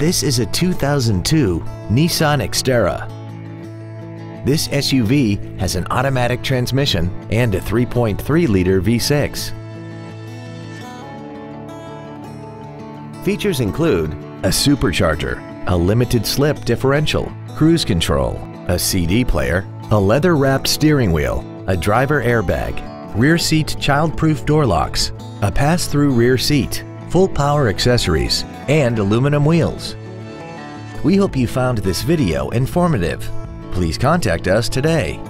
This is a 2002 Nissan Xterra. This SUV has an automatic transmission and a 3.3-liter V6. Features include a supercharger, a limited slip differential, cruise control, a CD player, a leather-wrapped steering wheel, a driver airbag, rear seat child-proof door locks, a pass-through rear seat, full power accessories, and aluminum wheels. We hope you found this video informative. Please contact us today.